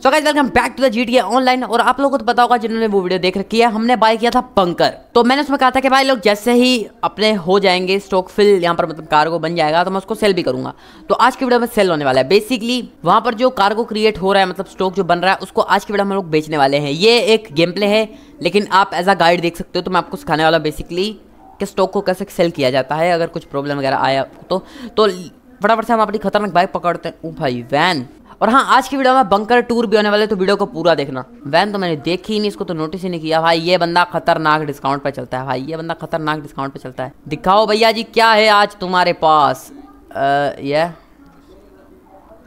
So guys welcome back to the GTA online और आप लोगों को तो पता होगा जिन्होंने वो वीडियो देख रखी है, हमने बाय किया था पंकर तो मैंने उसमें कहा था कि भाई लोग जैसे ही अपने हो जाएँगे स्टॉक फिल यहाँ पर मतलब कार्गो बन जाएगा तो मैं उसको सेल भी करूँगा। तो आज की वीडियो में सेल होने वाला है। बेसिकली वहाँ पर जो कार्गो क्रिएट हो रहा है मतलब स्टॉक जो बन रहा है, उसको आज की वीडियो हम लोग बेचने वाले हैं। ये एक गेम प्ले है, लेकिन आप एज अ गाइड देख सकते हो तो मैं आपको सिखाने वाला बेसिकली कि स्टॉक को कैसे सेल किया जाता है, अगर कुछ प्रॉब्लम वगैरह आया तो। तो फटाफट से हम अपनी खतरनाक बाइक पकड़ते हैं। ओ भाई वैन और हाँ आज की वीडियो में बंकर टूर भी होने वाले तो वीडियो को पूरा देखना। वैन तो मैंने देखी ही नहीं, इसको तो नोटिस ही नहीं किया। भाई, ये बंदा खतरनाक डिस्काउंट पे चलता है। भाई, ये बंदा खतरनाक डिस्काउंट पे चलता है। दिखाओ भैया जी, क्या है आज तुम्हारे पास? ये।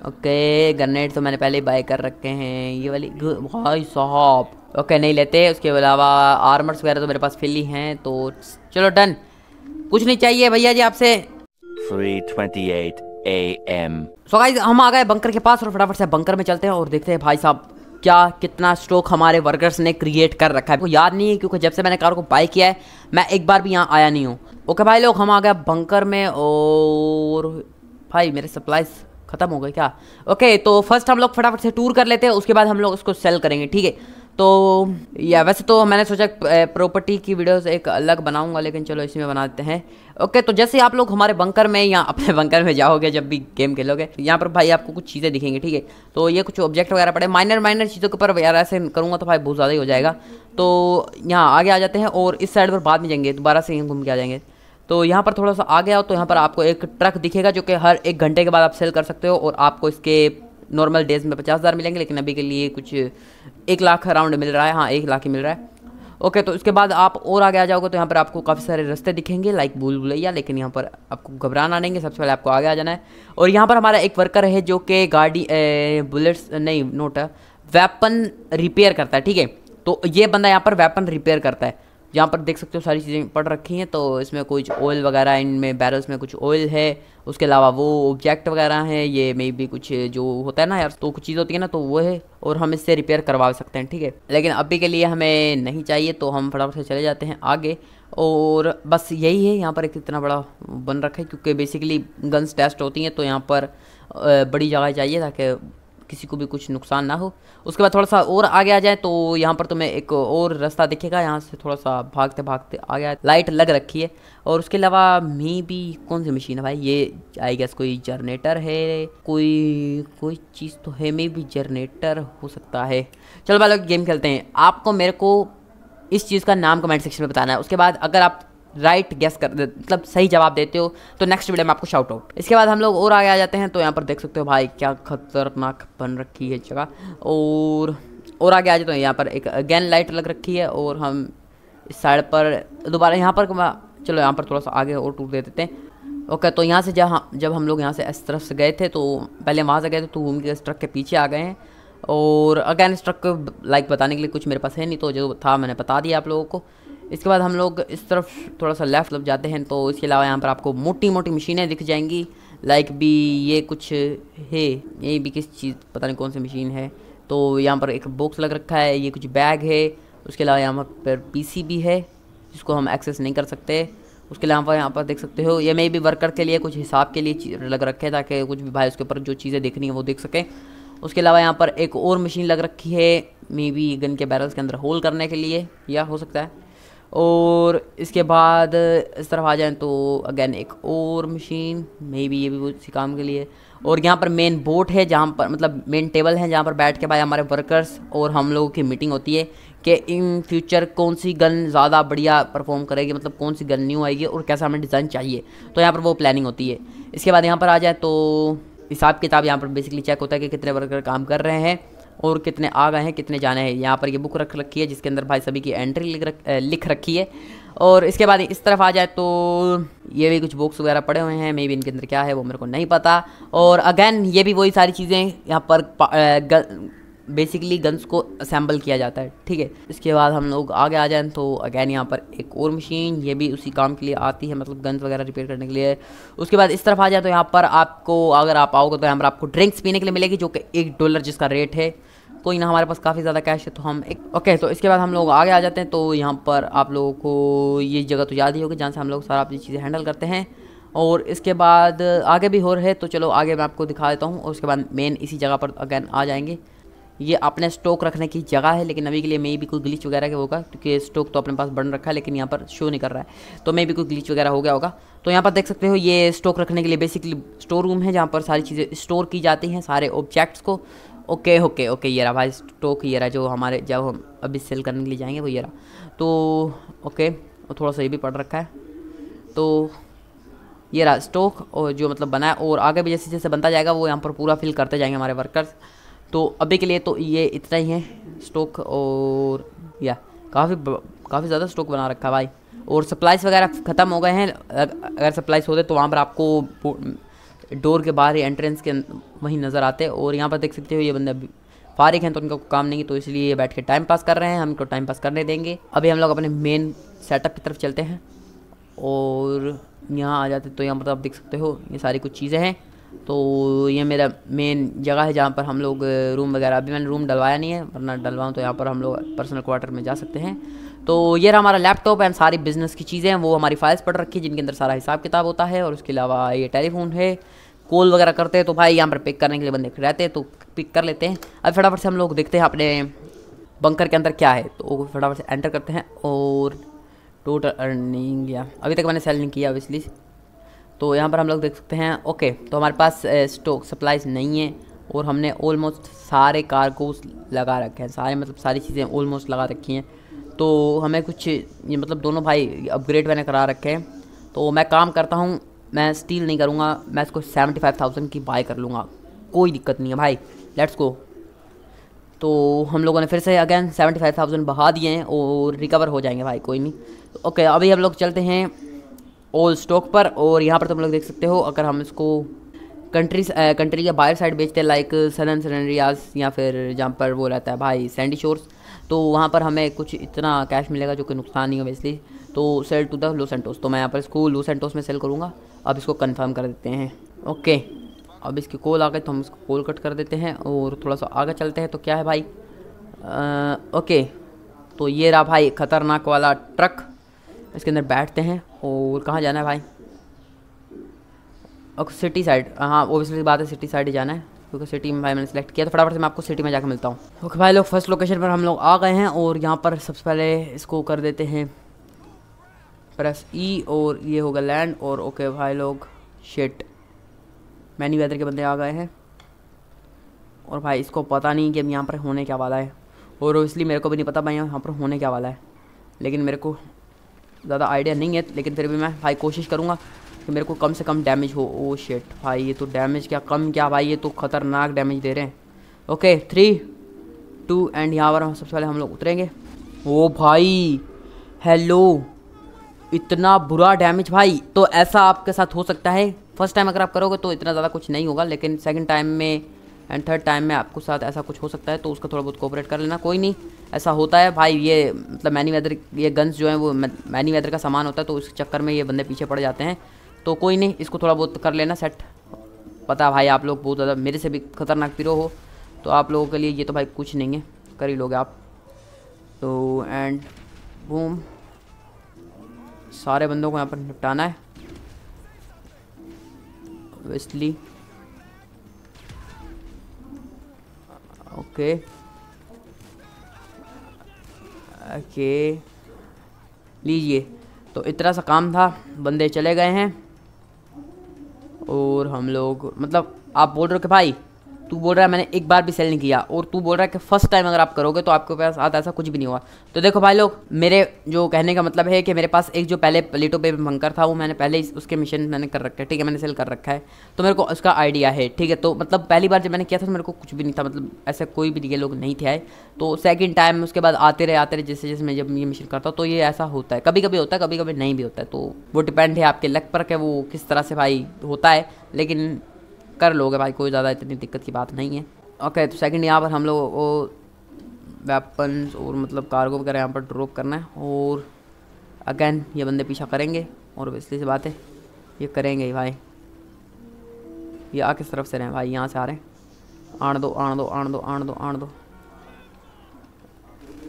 ओके गन्नेट तो मैंने पहले बाय कर रखे हैं। ये वाली भाई साहब। ओके नहीं लेते। उसके अलावा आर्मर्स वगैरह तो मेरे पास फिल ही हैं तो चलो डन कुछ नहीं चाहिए भैया जी आपसे। 3:28 a.m. सो गाइस हम आ गए बंकर के पास और फटाफट से बंकर में चलते हैं और देखते हैं भाई साहब क्या, कितना स्टॉक हमारे वर्कर्स ने क्रिएट कर रखा है। याद नहीं है क्योंकि जब से मैंने कार को बाय किया है, मैं एक बार भी यहाँ आया नहीं हूँ। ओके भाई लोग, हम आ गए बंकर में और भाई मेरे सप्लाईज खत्म हो गए क्या? ओके तो फ़र्स्ट हम लोग फटाफट से टूर कर लेते हैं, उसके बाद हम लोग उसको सेल करेंगे, ठीक है? तो या वैसे तो मैंने सोचा प्रॉपर्टी की वीडियोस एक अलग बनाऊँगा, लेकिन चलो इसी में बना देते हैं। ओके तो जैसे आप लोग हमारे बंकर में या अपने बंकर में जाओगे, जब भी गेम खेलोगे, यहाँ पर भाई आपको कुछ चीज़ें दिखेंगी, ठीक है? तो ये कुछ ऑब्जेक्ट वगैरह पड़े। माइनर माइनर चीज़ों के ऊपर यार ऐसे करूँगा तो भाई बहुत ज़्यादा ही हो जाएगा। तो यहाँ आगे आ जाते हैं और इस साइड पर बाद में जाएँगे, दोबारा से यहीं घूम के आ जाएँगे। तो यहाँ पर थोड़ा सा आगे आओ तो यहाँ पर आपको एक ट्रक दिखेगा, जो कि हर एक घंटे के बाद आप सेल कर सकते हो और आपको इसके नॉर्मल डेज़ में पचास हज़ार मिलेंगे, लेकिन अभी के लिए कुछ एक लाख अराउंड मिल रहा है। हाँ एक लाख ही मिल रहा है। ओके तो उसके बाद आप और आगे आ जाओगे तो यहाँ पर आपको काफ़ी सारे रास्ते दिखेंगे लाइक भूल भुलैया, लेकिन यहाँ पर आपको घबराना नहीं है। सबसे पहले आपको आगे आ जाना है। और यहाँ पर हमारा एक वर्कर है जो कि गाड़ी बुलेट्स नहीं नोट वेपन रिपेयर करता है, ठीक है? तो ये बंदा यहाँ पर वेपन रिपेयर करता है। यहाँ पर देख सकते हो सारी चीज़ें पढ़ रखी हैं तो इसमें कुछ ऑयल वगैरह, इनमें बैरल्स में कुछ ऑयल है, उसके अलावा वो ऑब्जेक्ट वगैरह हैं, ये मे भी कुछ जो होता है ना यार तो कुछ चीज़ होती है ना तो वो है, और हम इससे रिपेयर करवा सकते हैं, ठीक है? लेकिन अभी के लिए हमें नहीं चाहिए तो हम फटाफट से चले जाते हैं आगे, और बस यही है, यहाँ पर एक इतना बड़ा बन रखा है, क्योंकि बेसिकली गन्स टेस्ट होती हैं तो यहाँ पर बड़ी जगह चाहिए, ताकि किसी को भी कुछ नुकसान ना हो। उसके बाद थोड़ा सा और आगे आ जाए तो यहाँ पर तुम्हें एक और रास्ता दिखेगा। यहाँ से थोड़ा सा भागते भागते आ गया लाइट लग रखी है। और उसके अलावा मी भी, कौन सी मशीन है भाई? ये आई गेस कोई जनरेटर है, कोई कोई चीज़ तो है मे भी जनरेटर हो सकता है। चलो भाई लोग गेम खेलते हैं। आपको मेरे को इस चीज़ का नाम कमेंट सेक्शन में बताना है। उसके बाद अगर आप राइट गेस कर मतलब सही जवाब देते हो तो नेक्स्ट वीडियो में आपको शाउट आउट इसके बाद हम लोग और आगे आ जाते हैं तो यहाँ पर देख सकते हो भाई क्या खतरनाक बन रखी है जगह. और और आगे आ जाते हैं, यहाँ पर एक अगेन लाइट लग रखी है, और हम इस साइड पर दोबारा यहाँ पर चलो यहाँ पर थोड़ा सा आगे और टूट दे देते हैं. ओके तो यहाँ से जहाँ, जब हम लोग यहाँ से इस तरफ़ से गए थे तो पहले वहाँ से गए थे तो घूम के इस ट्रक के पीछे आ गए हैं. और अगैन इस ट्रक को लाइक बताने के लिए कुछ मेरे पास है नहीं तो जो था मैंने बता दिया आप लोगों को. इसके बाद हम लोग इस तरफ़ थोड़ा सा लेफ़्ट तरफ़ जाते हैं तो इसके अलावा यहाँ पर आपको मोटी मोटी मशीनें दिख जाएँगी लाइक भी ये कुछ है, ये भी किस चीज़, पता नहीं कौन सी मशीन है। तो यहाँ पर एक बॉक्स लग रखा है, ये कुछ बैग है, उसके अलावा यहाँ पर पीसी भी है, जिसको हम एक्सेस नहीं कर सकते। उसके अलावा यहाँ पर देख सकते हो, ये मे भी वर्कर के लिए कुछ हिसाब के लिए लग रखे हैं, ताकि कुछ भी भाई उसके ऊपर जो चीज़ें देखनी है वो देख सकें। उसके अलावा यहाँ पर एक और मशीन लग रखी है मे बी गन के बैरल्स के अंदर होल करने के लिए, या हो सकता है। और इसके बाद इस तरफ़ आ जाएँ तो अगेन एक और मशीन मे बी ये भी उसी काम के लिए। और यहाँ पर मेन बोट है जहाँ पर मतलब मेन टेबल है जहाँ पर बैठ के भाई हमारे वर्कर्स और हम लोगों की मीटिंग होती है कि इन फ्यूचर कौन सी गन ज़्यादा बढ़िया परफॉर्म करेगी मतलब कौन सी गन न्यू आएगी और कैसा हमें डिज़ाइन चाहिए। तो यहाँ पर वो प्लानिंग होती है। इसके बाद यहाँ पर आ जाए तो हिसाब किताब यहाँ पर बेसिकली चेक होता है कि कितने वर्कर काम कर रहे हैं। और कितने आ गए हैं, कितने जाने हैं। यहाँ पर ये बुक रख रखी है, जिसके अंदर भाई सभी की एंट्री लिख रख लिख रखी है। और इसके बाद इस तरफ़ आ जाए तो ये भी कुछ बुक्स वगैरह पड़े हुए हैं मे बी इनके अंदर क्या है वो मेरे को नहीं पता। और अगेन ये भी वही सारी चीज़ें यहाँ पर बेसिकली गन्स को असेंबल किया जाता है, ठीक है। इसके बाद हम लोग आगे आ जाएँ तो अगैन यहाँ पर एक और मशीन ये भी उसी काम के लिए आती है मतलब गन्स वगैरह रिपेयर करने के लिए। उसके बाद इस तरफ़ आ जाए तो यहाँ पर आपको, अगर आप आओगे तो यहाँ पर आपको ड्रिंक्स पीने के लिए मिलेगी, जो कि एक डॉलर जिसका रेट है। कोई ना हमारे पास काफ़ी ज़्यादा कैश है तो हम एक ओके तो इसके बाद हम लोग आगे आ जाते हैं तो यहाँ पर आप लोगों को ये जगह तो याद ही होगी, जहाँ से हम लोग सारा अपनी चीज़ें हैंडल करते हैं। और इसके बाद आगे भी हो रहे तो चलो आगे मैं आपको दिखा देता हूँ, और उसके बाद मेन इसी जगह पर अगैन आ जाएँगे। ये अपने स्टॉक रखने की जगह है, लेकिन अभी के लिए मे भी कोई ग्लिच वगैरह का होगा, क्योंकि स्टॉक तो अपने पास बन रखा है, लेकिन यहाँ पर शो नहीं कर रहा है। तो मे भी कोई ग्लिच वगैरह हो गया होगा। तो यहाँ पर देख सकते हो, ये स्टॉक रखने के लिए बेसिकली स्टोर रूम है, जहाँ पर सारी चीज़ें स्टोर की जाती हैं, सारे ऑब्जेक्ट्स को। ओके ओके ओके, ये रहा भाई स्टॉक ये रहा जो हमारे, जब हम अभी सेल करने के लिए जाएँगे, वो ये रहा। तो ओके, और थोड़ा सा ये भी पढ़ रखा है। तो ये रहा स्टॉक और जो मतलब बना है, और आगे भी जैसे जैसे बनता जाएगा, वो यहाँ पर पूरा फिल करते जाएँगे हमारे वर्कर्स तो अभी के लिए तो ये इतना ही है स्टॉक और, या, काफ़ी काफ़ी ज़्यादा स्टॉक बना रखा है भाई। और सप्लाइज वगैरह ख़त्म हो गए हैं अगर सप्लाइज होते तो वहाँ पर आपको डोर के बाहर ही एंट्रेंस के वहीं नज़र आते हैं और यहाँ पर देख सकते हो ये बंदे अभी फारिग हैं तो उनका काम नहीं तो इसलिए ये बैठ के टाइम पास कर रहे हैं, हम इनको टाइम पास करने देंगे। अभी हम लोग अपने मेन सेटअप की तरफ़ चलते हैं और यहाँ आ जाते तो यहाँ पर आप देख सकते हो ये सारी कुछ चीज़ें हैं। तो ये मेरा मेन जगह है जहाँ पर हम लोग रूम वगैरह, अभी मैंने रूम डलवाया नहीं है, वरना डलवाऊँ तो यहाँ पर हम लोग पर्सनल क्वार्टर में जा सकते हैं। तो ये रहा हमारा लैपटॉप एंड सारी बिज़नेस की चीज़ें हैं, वो हमारी फाइल्स पढ़ रखी है, जिनके अंदर सारा हिसाब किताब होता है और उसके अलावा ये टेलीफोन है। कॉल वगैरह करते हैं तो भाई यहाँ पर पिक करने के लिए बंदे रहते हैं तो पिक कर लेते हैं। अब फटाफट से हम लोग देखते हैं अपने बंकर के अंदर क्या है। तो फटाफट से एंटर करते हैं और टोटल अर्निंग या अभी तक मैंने सेल नहीं किया ऑब्वियसली तो यहाँ पर हम लोग देख सकते हैं ओके तो हमारे पास स्टॉक सप्लाईज नहीं है और हमने ऑलमोस्ट सारे कार्गोस लगा रखे हैं। सारे मतलब सारी चीज़ें ऑलमोस्ट लगा रखी हैं। तो हमें कुछ, ये मतलब दोनों भाई अपग्रेड मैंने करा रखे हैं। तो मैं काम करता हूँ मैं स्टील नहीं करूँगा, मैं इसको सेवेंटी फाइव थाउज़ेंड की बाय कर लूँगा। कोई दिक्कत नहीं है भाई लेट्स गो तो हम लोगों ने फिर से अगेन सेवेंटी फाइव थाउज़ेंड बहा दिए हैं और रिकवर हो जाएँगे भाई, कोई नहीं। ओके अभी हम लोग चलते हैं ओल्ड स्टॉक पर और यहाँ पर तुम लोग देख सकते हो, अगर हम इसको कंट्री कंट्री के बाहर साइड बेचते हैं लाइक सदन सनरियाज या फिर जहाँ पर वो रहता है भाई सैंडी शोर्स तो वहाँ पर हमें कुछ इतना कैश मिलेगा जो कि नुकसान नहीं होगा इसलिए तो sell to the Los Santos तो मैं यहाँ पर इसको लो सेंटोस में सेल करूँगा। अब इसको कन्फर्म कर देते हैं। ओके अब इसकी कॉल आ गई तो हम इसको कॉल कट कर देते हैं और थोड़ा सा आगे चलते हैं। तो क्या है भाई? आ, ओके तो ये रहा भाई ख़तरनाक वाला ट्रक इसके अंदर बैठते हैं और कहाँ जाना है भाई? ओके सिटी साइड हाँ ओबियसली बात है सिटी साइड ही जाना है। क्योंकि सिटी में भाई मैंने सेलेक्ट किया। तो फटाफट से मैं आपको सिटी में जाकर मिलता हूँ। ओके भाई लोग फ़र्स्ट लोकेशन पर हम लोग आ गए हैं और यहाँ पर सबसे पहले इसको कर देते हैं। प्रेस ई e और ये होगा लैंड और ओके भाई लोग शेट मैनी वेदर के बंदे आ गए हैं। और भाई, इसको पता नहीं कि अब यहाँ पर होने क्या वाला है। और इसलिए मेरे को भी नहीं पता भाई, यहाँ पर होने क्या वाला है। लेकिन मेरे को ज़्यादा आइडिया नहीं है, लेकिन फिर भी मैं भाई कोशिश करूँगा कि मेरे को कम से कम डैमेज हो। ओ शेट भाई, ये तो डैमेज क्या, कम क्या? भाई, ये तो ख़तरनाक डैमेज दे रहे हैं। ओके थ्री टू एंड यहाँ पर सबसे पहले हम लोग उतरेंगे। ओ भाई हेलो इतना बुरा डैमेज भाई तो ऐसा आपके साथ हो सकता है। फ़र्स्ट टाइम अगर आप करोगे तो इतना ज़्यादा कुछ नहीं होगा, लेकिन सेकंड टाइम में एंड थर्ड टाइम में आपको साथ ऐसा कुछ हो सकता है तो उसका थोड़ा बहुत कोऑपरेट कर लेना, कोई नहीं। ऐसा होता है भाई, ये मतलब मैनी वेदर ये गन्स जो है वो मैनी वेदर का सामान होता है तो उस चक्कर में ये बंदे पीछे पड़ जाते हैं। तो कोई नहीं, इसको थोड़ा बहुत कर लेना सेट पता भाई, आप लोग बहुत ज़्यादा, मेरे से भी खतरनाक पिरो हो तो आप लोगों के लिए ये तो भाई कुछ नहीं है। कर ही लोगे आप। तो एंड बूम सारे बंदों को यहाँ पर निपटाना है। इसलिए ओके ओके लीजिए। तो इतना सा काम था। बंदे चले गए हैं। और हम लोग मतलब आप बोल रहे हो कि भाई तू बोल रहा है मैंने एक बार भी सेल नहीं किया और तू बोल रहा है कि फ़र्स्ट टाइम अगर आप करोगे तो आपके पास साथ ऐसा कुछ भी नहीं हुआ। तो देखो भाई लोग, मेरे जो कहने का मतलब है कि मेरे पास एक जो पहले प्लेटो पे मंकर था, वो मैंने पहले उसके मिशन मैंने कर रखा है, ठीक है? मैंने सेल कर रखा है। तो मेरे को उसका आइडिया है, ठीक है? तो मतलब पहली बार जब मैंने किया था तो मेरे को कुछ भी नहीं था मतलब ऐसे कोई भी ये लोग नहीं थे आए। तो सेकेंड टाइम उसके बाद आते रहे आते रहे, जैसे जैसे मैं जब ये मिशन करता हूँ तो ये ऐसा होता है। कभी कभी होता है कभी कभी नहीं भी होता है। तो वो डिपेंड है आपके लक पर कि वो किस तरह से भाई होता है, लेकिन कर लोगे भाई, कोई ज़्यादा इतनी दिक्कत की बात नहीं है। ओके तो सेकंड यहाँ पर हम लोग वो वेपन्स और मतलब कार्गो वगैरह यहाँ पर ड्रॉप करना है और अगेन ये बंदे पीछा करेंगे और इसलिए से बात है, ये करेंगे ही भाई। ये आ किस तरफ़ से रहे भाई, यहाँ से आ रहे हैं। आण दो आण दो आण दो आण दो आण दो।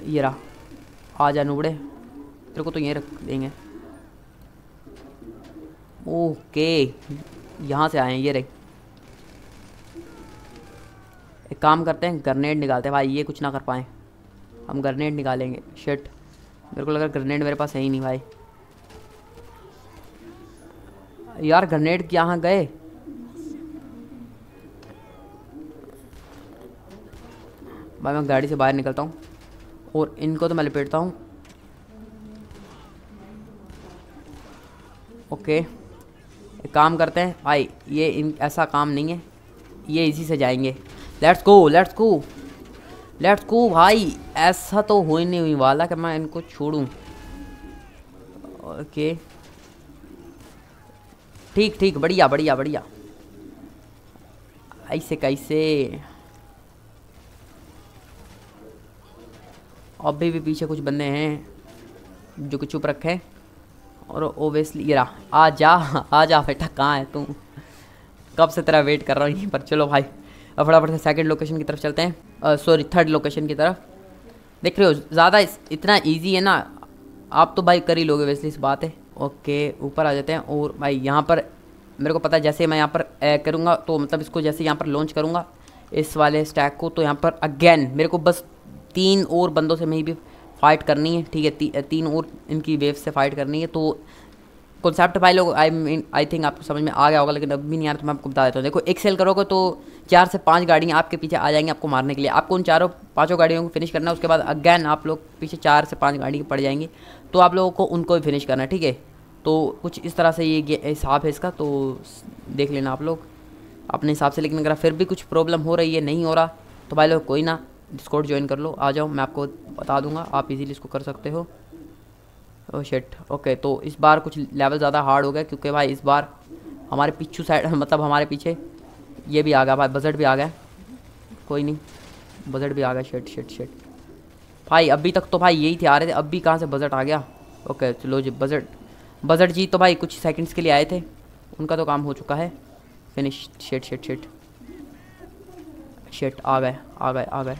ये रहा। आ जा नुबड़े। तेरे को तो यहीं रख देंगे। ओके यहाँ से आए हैं, ये रहे। एक काम करते हैं ग्रनेड निकालते हैं। भाई, ये कुछ ना कर पाएँ। हम ग्रनेड निकालेंगे। शर्ट मेरे को लगा ग्रनेड मेरे पास है ही नहीं, भाई। यार ग्रनेड यहाँ गए? भाई, मैं गाड़ी से बाहर निकलता हूँ और इनको तो मैं लपेटता हूँ। ओके एक काम करते हैं। भाई, ये इन, ऐसा काम नहीं है। ये इसी से जाएँगे। Let's go let's go let's go भाई। ऐसा तो हो ही नहीं वाला कि मैं इनको छोड़ूं। ओके ठीक ठीक, बढ़िया बढ़िया बढ़िया। ऐसे कैसे? अभी भी भी पीछे कुछ बंदे हैं जो कि चुप रखे। और ओबियसली रहा। आ जा आ जा बेटा, कहाँ है तू? कब से तेरा वेट कर रहा हूँ यहीं पर? चलो भाई। अब फटाफट से सेकेंड लोकेशन की तरफ़ चलते हैं। सॉरी थर्ड लोकेशन की तरफ़। देख रहे हो ज़्यादा इतना ईजी है ना। आप तो भाई कर ही लोगे वैसे इस बात है। ओके ऊपर आ जाते हैं और भाई यहाँ पर मेरे को पता है जैसे मैं यहाँ पर करूँगा तो मतलब इसको जैसे यहाँ पर लॉन्च करूँगा इस वाले स्टैक को तो यहाँ पर अगेन मेरे को बस तीन और बंदों से मैं भी फाइट करनी है। ठीक है ती, तीन और इनकी वेव से फाइट करनी है। तो कॉन्सेप्ट भाई लोग आई मीन आई थिंक आपको समझ में आ गया होगा, लेकिन अब भी नहीं आ रहा तो मैं आपको बता देता हूँ। देखो, एक सेल करोगे तो चार से पाँच गाड़ियाँ आपके पीछे आ जाएँगी आपको मारने के लिए। आपको उन चारों, पाँचों गाड़ियों को फिनिश करना है, उसके बाद अगैन आप लोग पीछे चार से पाँच गाड़ी पड़ जाएँगी। तो आप लोगों को उनको भी फिनिश करना है, ठीक है? तो कुछ इस तरह से ये हिसाब है इसका तो देख लेना आप लोग, अपने हिसाब से। लेकिन अगर फिर भी कुछ प्रॉब्लम हो रही है, नहीं हो रहा तो भाई लोग कोई ना डिस्कॉर्ड ज्वाइन कर लो, आ जाओ, मैं आपको बता दूँगा, आप इजीली इसको कर सकते हो। ओ शेट ओके तो इस बार कुछ लेवल ज़्यादा हार्ड हो गया क्योंकि भाई इस बार हमारे पीछू साइड मतलब हमारे पीछे ये भी आ गया, भाई बजट भी आ गया। कोई नहीं। बजट भी आ गया। शेट शेट शेट भाई, अभी तक तो भाई यही थे, आ रहे थे, अभी कहाँ से बजट आ गया? ओके चलो जी बजट बजट जी तो भाई कुछ सेकंड्स के लिए आए थे। उनका तो काम हो चुका है। फिनिश शेट शेट शेट शेट आ गए आ गए आ गए।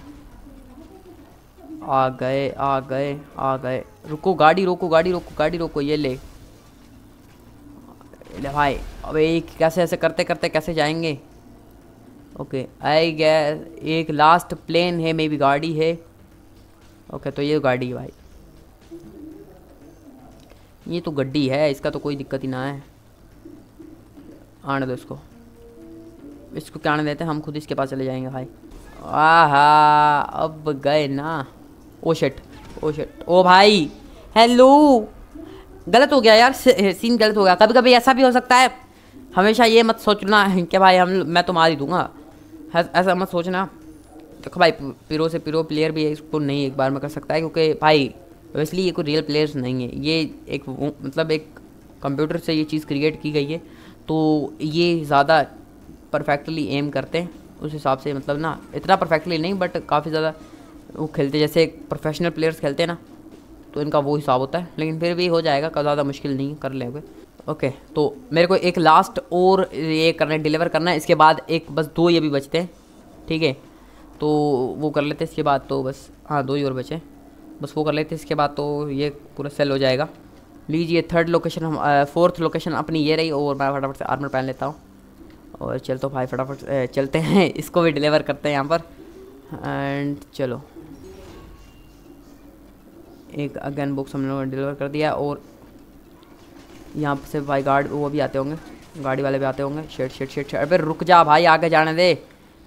आ गए आ गए आ गए। रुको, गाड़ी रोको गाड़ी रोको गाड़ी रोको, ये ले। ले भाई, अबे एक कैसे ऐसे करते करते कैसे जाएँगे? ओके, आई गए एक लास्ट प्लेन है मे बी गाड़ी है। ओके तो ये गाड़ी है भाई। ये तो गड्डी है, इसका तो कोई दिक्कत ही ना है। आने दो इसको। इसको क्या आने देते हम खुद इसके पास चले जाएँगे भाई। आहा, अब गए ना। ओ शेट ओ शेट ओ भाई हेलो गलत हो गया यार सीन गलत हो गया। कभी कभी ऐसा भी हो सकता है। हमेशा ये मत सोचना कि भाई हम, मैं तो मार ही दूँगा। ऐसा मत सोचना। देखो भाई, पिरो से पिरो प्लेयर भी इसको नहीं एक बार में कर सकता है, क्योंकि भाई वैसली ये कोई रियल प्लेयर्स नहीं है। ये एक मतलब एक कंप्यूटर से ये चीज़ क्रिएट की गई है। तो ये ज़्यादा परफेक्टली एम करते हैं। उस हिसाब से मतलब ना, इतना परफेक्टली नहीं बट काफ़ी ज़्यादा वो खेलते, जैसे प्रोफेशनल प्लेयर्स खेलते हैं ना तो इनका वो हिसाब होता है। लेकिन फिर भी हो जाएगा कब ज़्यादा मुश्किल नहीं कर लेंगे ओके तो मेरे को एक लास्ट और ये करना है डिलीवर करना है। इसके बाद एक, बस दो ये भी बचते हैं, ठीक है? तो वो कर लेते हैं, इसके बाद तो बस हाँ दो ही और बचे। बस वो कर लेते इसके बाद तो ये पूरा सेल हो जाएगा। लीजिए थर्ड लोकेशन हम फोर्थ लोकेशन अपनी ये रही, और मैं फटाफट से आर्मर पहन लेता हूँ। और चल तो भाई, फटाफट चलते हैं। इसको भी डिलीवर करते हैं यहाँ पर। एंड चलो। एक अगेन बुक्स हम लोगों ने डिलीवर कर दिया और यहाँ से भाई गार्ड वो भी आते होंगे, गाड़ी वाले भी आते होंगे। शेट शेट शेट शेट अरे रुक जा भाई, आगे जाने दे।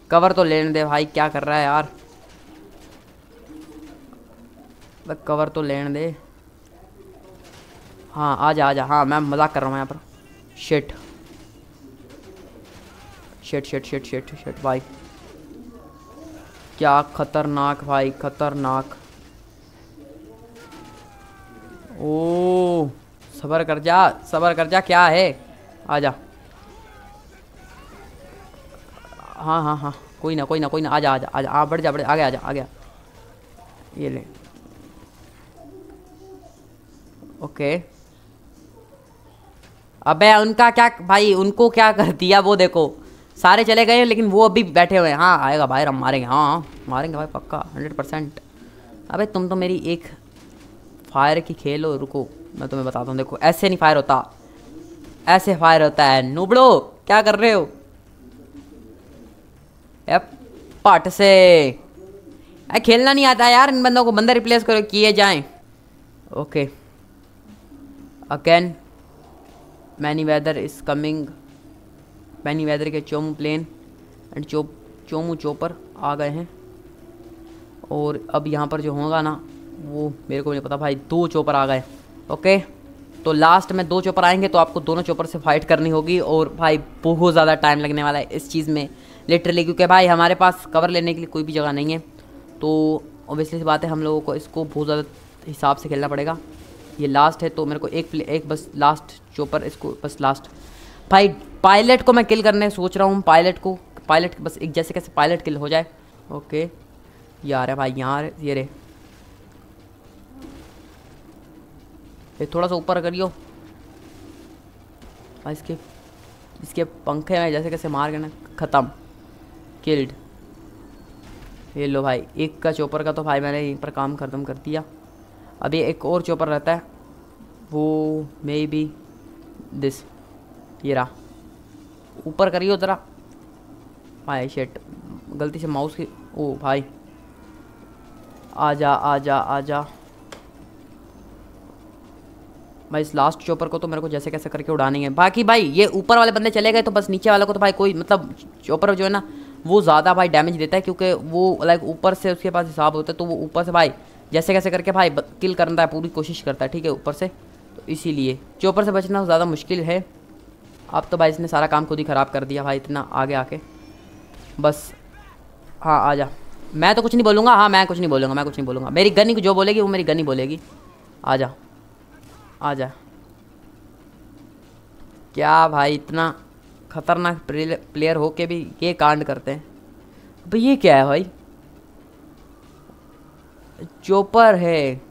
कवर तो लेने दे भाई, क्या कर रहा है यार? कवर तो लेने दे। हाँ आ जा आ जा। हाँ मैं मज़ाक कर रहा हूँ यहाँ पर। शेट शेट शेट शेट शेट शेट भाई। क्या खतरनाक भाई, खतरनाक। ओ सबर कर जा सबर कर जा क्या है? आ जा हाँ हाँ हाँ कोई ना कोई ना कोई ना आ जा आ जा आ जा आ बढ़ जा बढ़ आ गया आ जा आ गया। ये ले। ओके। अबे उनका क्या भाई उनको क्या कर दिया वो देखो। सारे चले गए लेकिन वो अभी बैठे हुए हैं। हाँ आएगा भाई हम मारेंगे। हाँ, हाँ मारेंगे भाई पक्का हंड्रेड परसेंट अबे तुम तो मेरी एक फायर की खेल हो, रुको, मैं तुम्हें बताता हूँ, देखो, ऐसे नहीं फायर होता। ऐसे फायर होता है। नुबड़ो, क्या कर रहे हो? पट से। अरे, खेलना नहीं आता यार, इन बंदों को बंदे रिप्लेस करो, किए जाएँ। Okay again many weather is coming many weather के चोमू प्लेन एंड चो, चोमू चोपर आ गए हैं। और अब यहाँ पर जो होगा ना वो मेरे को नहीं पता भाई, दो चोपर आ गए, ओके? तो लास्ट में दो चोपर आएँगे तो आपको दोनों चोपर से फाइट करनी होगी और भाई बहुत ज़्यादा टाइम लगने वाला है इस चीज़ में लिटरली क्योंकि भाई हमारे पास कवर लेने के लिए कोई भी जगह नहीं है। तो ऑब्वियसली सी बात है, हम लोगों को इसको बहुत ज़्यादा हिसाब से खेलना पड़ेगा। ये लास्ट है तो मेरे को एक एक बस लास्ट चोपर, इसको बस लास्ट भाई पायलट को मैं किल करने सोच रहा हूँ पायलट को पायलट बस एक जैसे कैसे पायलट किल हो जाए, ओके? यार है भाई यहाँ ये रे। ये थोड़ा सा ऊपर करियो। भाई इसके इसके पंखे में जैसे कैसे मार गए ना, ख़त्म। किल्ड ये लो भाई, एक का चोपर का तो भाई मैंने यहीं पर काम ख़त्म कर दिया। अभी एक और चोपर रहता है। वो मे बी दिस ये रहा। ऊपर करियो ज़रा। भाई शेट गलती से माउस की ओ, भाई। आजा आजा आजा। भाई, इस लास्ट चॉपर को तो मेरे को जैसे कैसे करके उड़ानी है। बाकी भाई, ये ऊपर वाले बंदे चले गए तो बस नीचे वाले को तो भाई कोई मतलब चॉपर जो है ना, वो ज़्यादा भाई डैमेज देता है क्योंकि वो लाइक ऊपर से उसके पास हिसाब होता है तो वो ऊपर से भाई जैसे कैसे करके भाई किल करता है पूरी कोशिश करता है, ठीक है, ऊपर से। तो इसीलिए चोपर से बचना ज़्यादा मुश्किल है। अब तो भाई इसने सारा काम खुद ही ख़राब कर दिया भाई, इतना आगे आके। बस हाँ आ जा मैं तो कुछ नहीं बोलूँगा हाँ मैं कुछ नहीं बोलूँगा, मैं कुछ नहीं बोलूँगा। मेरी गनी जो बोलेगी, वो मेरी गनी बोलेगी। आ जा आ जा क्या भाई इतना खतरनाक प्लेयर हो के भी ये कांड करते हैं? भाई ये क्या है भाई? चोपर है।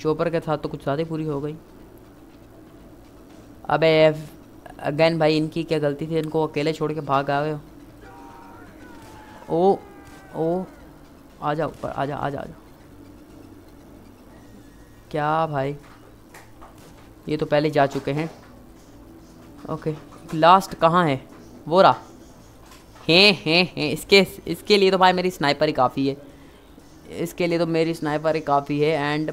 चोपर के साथ तो कुछ ज़्यादा पूरी हो गई। अबे, अगेन भाई, इनकी क्या गलती थी? इनको अकेले छोड़ के भाग आ गए ओ ओ, आजा ऊपर, आजा आ आजा। क्या भाई? ये तो पहले जा चुके हैं। ओके लास्ट कहाँ है? वो रहा। हैं हैं हैं। इसके इसके लिए तो भाई मेरी स्नाइपर ही काफ़ी है। इसके लिए तो मेरी स्नाइपर ही काफ़ी है and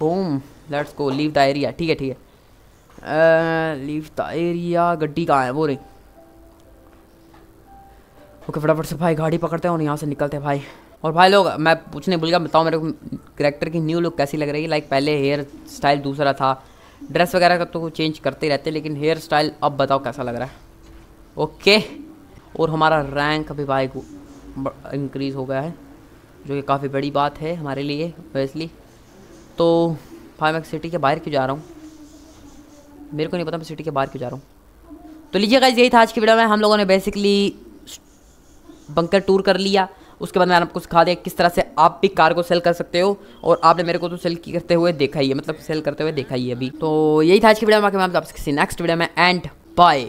boom let's go leave the area ठीक है ठीक है। लीव द एरिया गड्डी कहाँ है? वो रही। ओके फटाफट से भाई गाड़ी पकड़ते हैं और यहाँ से निकलते हैं भाई। और भाई लोग, मैं पूछने भूल गया, बताओ मेरे को करेक्टर की न्यू लुक कैसी लग रही है? लाइक पहले हेयर स्टाइल दूसरा था। ड्रेस वगैरह का तो चेंज करते रहते लेकिन हेयर स्टाइल अब बताओ कैसा लग रहा है? ओके और हमारा रैंक अभी भाई इंक्रीज़ हो गया है, जो कि काफ़ी बड़ी बात है हमारे लिए वैसली तो भाई मैं सिटी के बाहर क्यों जा रहा हूँ? मेरे को नहीं पता मैं सिटी के बाहर क्यों जा रहा हूँ। तो लीजिए गाइज़ यही था आज की वीडियो में। हम लोगों ने बेसिकली बंकर टूर कर लिया। उसके बाद मैंने आपको सिखा दिया किस तरह से आप भी कार को सेल कर सकते हो, और आपने मेरे को तो सेल करते हुए देखा ही है मतलब सेल करते हुए देखा ही है अभी। तो यही था आज की वीडियो में आपसे किसी नेक्स्ट वीडियो में एंड बाय